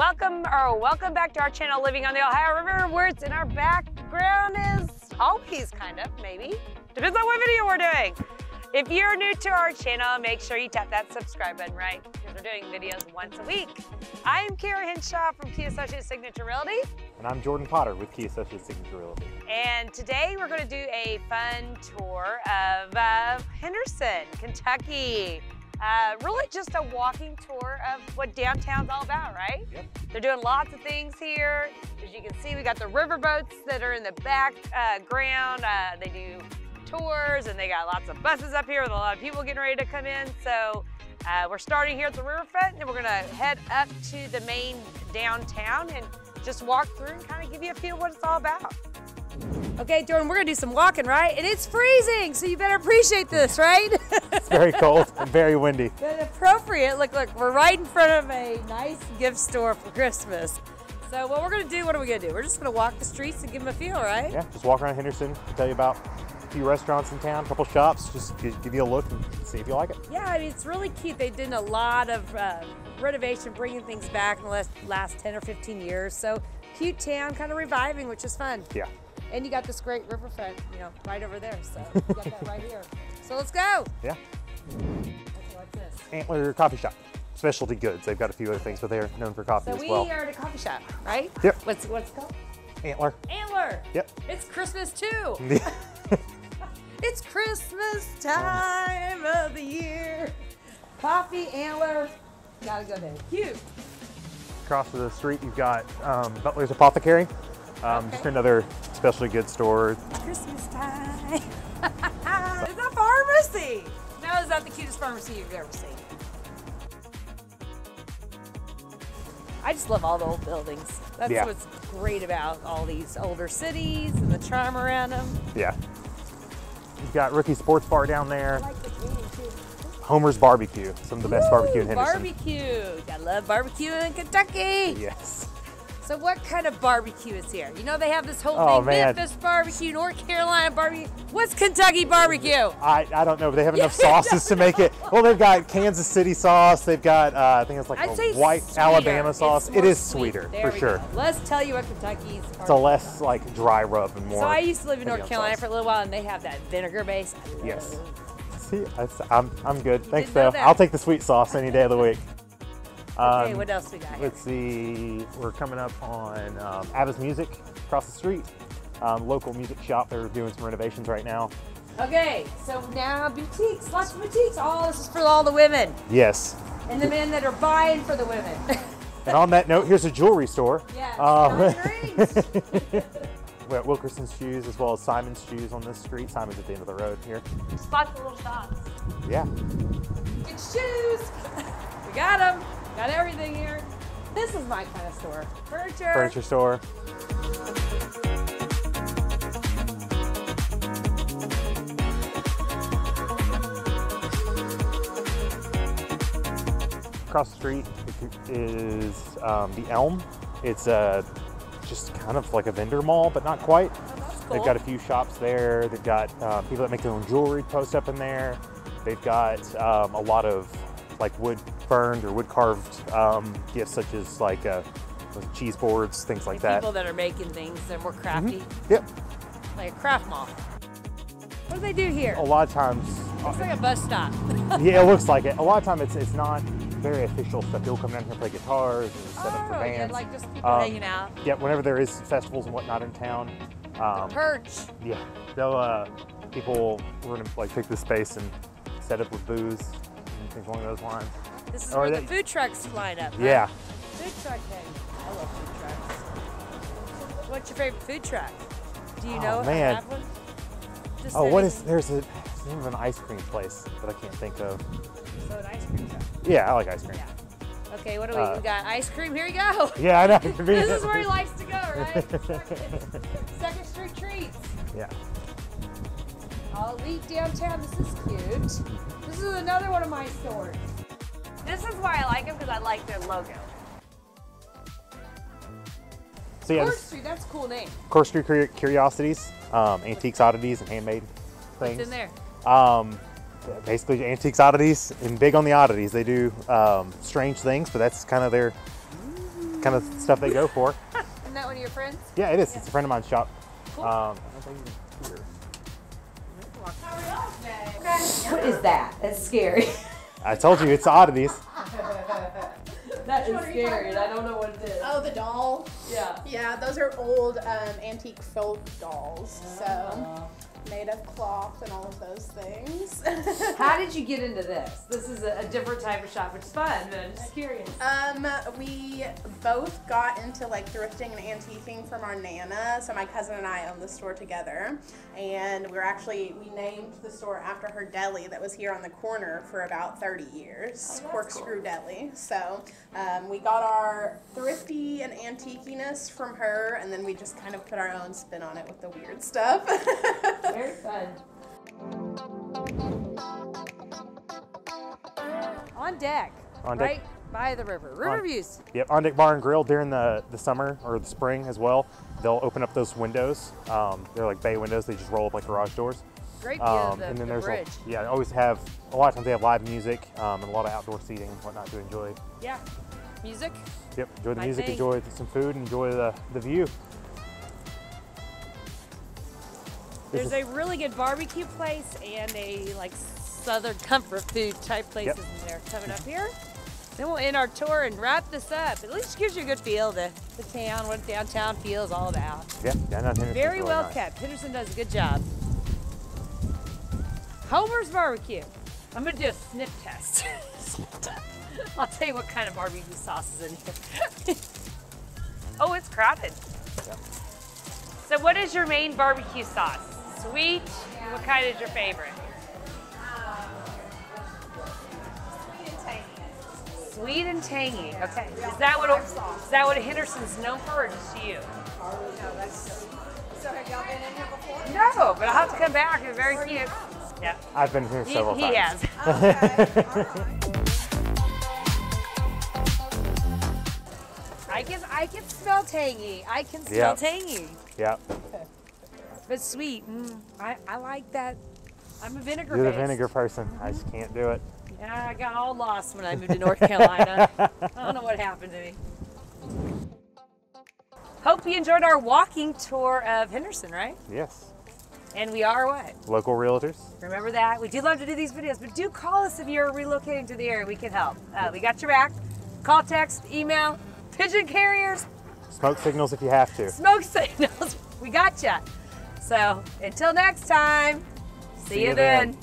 Welcome or welcome back to our channel, Living on the Ohio River, where it's in our background is always kind of, maybe. Depends on what video we're doing. If you're new to our channel, make sure you tap that subscribe button, right? Because we're doing videos once a week. I'm Kara Hinshaw from Key Associates Signature Realty. And I'm Jordan Potter with Key Associates Signature Realty. And today we're going to do a fun tour of uh, Henderson, Kentucky. Uh, really just a walking tour of what downtown's all about, right? Yep. They're doing lots of things here. As you can see, we got the river boats that are in the background. Uh, they do tours and they got lots of buses up here with a lot of people getting ready to come in. So uh, we're starting here at the riverfront and we're gonna head up to the main downtown and just walk through and kind of give you a feel what it's all about. Okay, Jordan, we're gonna do some walking, right? And it's freezing, so you better appreciate this, right? It's very cold and very windy. but appropriate. Look, look, we're right in front of a nice gift store for Christmas. So what we're gonna do, what are we gonna do? We're just gonna walk the streets and give them a feel, right? Yeah, just walk around Henderson, tell you about a few restaurants in town, a couple shops, just give you a look and see if you like it. Yeah, I mean, it's really cute. They did a lot of uh, renovation, bringing things back in the last, last 10 or 15 years. So cute town, kind of reviving, which is fun. Yeah. And you got this great riverfront, you know, right over there. So you got that right here. So let's go. Yeah. Let's like this. Antler Coffee Shop, specialty goods. They've got a few other things, but they're known for coffee So as we well. are at a coffee shop, right? Yep. What's what's it called? Antler. Antler. Yep. It's Christmas too. It's Christmas time of the year. Coffee, antler. Gotta go there. Cute. Across the street, you've got um, Butler's Apothecary, um, Okay. just another specialty goods store. Christmas time. it's a pharmacy. No, it's not the cutest pharmacy you've ever seen. I just love all the old buildings. That's Yeah. what's great about all these older cities and the charm around them. Yeah. You've got Rookie Sports Bar down I there. like the too. Homer's Barbecue, some of the best barbecue in Henderson. Barbecue. Gotta love barbecue in Kentucky. Yes. So what kind of barbecue is here? You know they have this whole Oh, thing, man. Memphis barbecue, North Carolina barbecue. What's Kentucky barbecue? I, I don't know, but they have enough sauces to make it. Well, they've got Kansas City sauce. They've got, uh, I think it's like I'd a say white sweeter. Alabama sauce. more It is sweeter, There for sure. go. Let's tell you what Kentucky's It's a less like dry rub and more. So I used to live in North Carolina sauce. for a little while, and they have that vinegar base. Yes. See, I'm, I'm good. Thanks, didn't though. I'll take the sweet sauce any day of the week. Okay, Um, what else we got here? Let's see. We're coming up on um, Abba's Music across the street. Um, local music shop. They're doing some renovations right now. Okay, so now boutiques, lots of boutiques. All this is for all the women Yes. and the men that are buying for the women. And on that note, here's a jewelry store. Yeah, Um, diamond rings. we got Wilkerson's shoes as well as Simon's shoes on this street. Simon's at the end of the road here. Spots the little shops. Yeah. Get shoes. we got them. Got everything here. This is my kind of store. Furniture. Furniture store. Across the street is um, the Elm. It's uh, just kind of like a vendor mall, but not quite. Oh, that's They've got a few shops there. They've got uh, people that make their own jewelry post up in there. They've got um, a lot of like wood burned or wood carved um, gifts, such as like uh, cheese boards, things like that. People that are making things that are more crafty, Yep. like a craft mall. What do they do here? A lot of times, Looks like a bus stop. yeah, it looks like it. A lot of time, it's it's not very official stuff. People come down here and play guitars and set up for oh, yeah, bands. like just people Um, hanging out. yeah, whenever there is festivals and whatnot in town, um, Perch. yeah, they'll uh, people we're gonna like take this space and set up with booze and things along those lines. This is Or where they- the food trucks line up. huh? Yeah. Food truck day. I love food trucks. What's your favorite food truck? Do you Oh, know man. have one? Just Oh, what is there's a there's name of an ice cream place that I can't think of. So an ice cream truck. Yeah, I like ice cream. Yeah. Okay, what do we, Uh, we got? Ice cream. Here you go. Yeah, I know. this is where he likes to go, right? Second, Second Street Treats. Yeah. I'll leave downtown. This is cute. This is another one of my stores. This is why I like them because I like their logo. So yeah, Court this Street, that's a cool name. Court Street Curiosities, um, antiques, oddities, and handmade things. What's in there? Um, basically antiques, oddities, and big on the oddities. They do um, strange things, but that's kind of their kind of stuff they go for. Isn't that one of your friends? Yeah, it is. It's a friend of mine's shop. Cool. Um, I don't think it's here. What is that? That's scary. I told you it's oddities. that is scary, and I don't know what it is. Oh, the doll. Yeah. Yeah, those are old um, antique folk dolls. So made of cloth and all of those things. How did you get into this? This is a, a different type of shop, which is fun, but I'm just curious. um, we both got into like thrifting and antiquing from our nana. So my cousin and I owned the store together, and we are actually we named the store after her deli that was here on the corner for about 30 years, Corkscrew Deli. So um, we got our thrifty and antiquiness from her, and then we just kind of put our own spin on it with the weird stuff. Very fun. On deck. On deck. Right by the river. River On- views. Yep, on deck bar and grill during the, the summer or the spring as well. They'll open up those windows. Um, they're like bay windows. They just roll up like garage doors. Great Um, the, and then the there's bridge. A, yeah, always have a lot of times they have live music um, and a lot of outdoor seating and whatnot to enjoy. Yeah. Music. Yep, enjoy the My music, thing. enjoy some food, enjoy the, the view. There's a really good barbecue place and a like southern comfort food type places Yep. in there coming up here. Then we'll end our tour and wrap this up. At least gives you a good feel of the, the town, what downtown feels all about. yeah, downtown Henderson's Very well nice. kept. Henderson does a good job. Homer's barbecue. I'm gonna do a sniff test. I'll tell you what kind of barbecue sauce is in here. oh, it's crowded. Yeah. So, what is your main barbecue sauce? Sweet. What kind is your favorite? Um tangy. Sweet and tangy. Okay. Is that what is that what Henderson's known for, or just you? so have y'all been in here before? No, but I'll have to come back. It's very cute. Yeah. I've been here He, several he times. has. I can I can smell tangy. I can smell Yeah. tangy. Yeah, But sweet. Mm, I, I like that. I'm a vinegar you're the based. vinegar person. I just can't do it. Yeah, I got all lost when I moved to North Carolina. I don't know what happened to me. Hope you enjoyed our walking tour of Henderson, right? Yes, And we are what? local realtors. Remember that? We do love to do these videos, but do call us if you're relocating to the area. We can help. Uh, we got your back. Call, text, email, pigeon carriers, Smoke signals if you have to. smoke signals. We got you. So until next time, see, you then.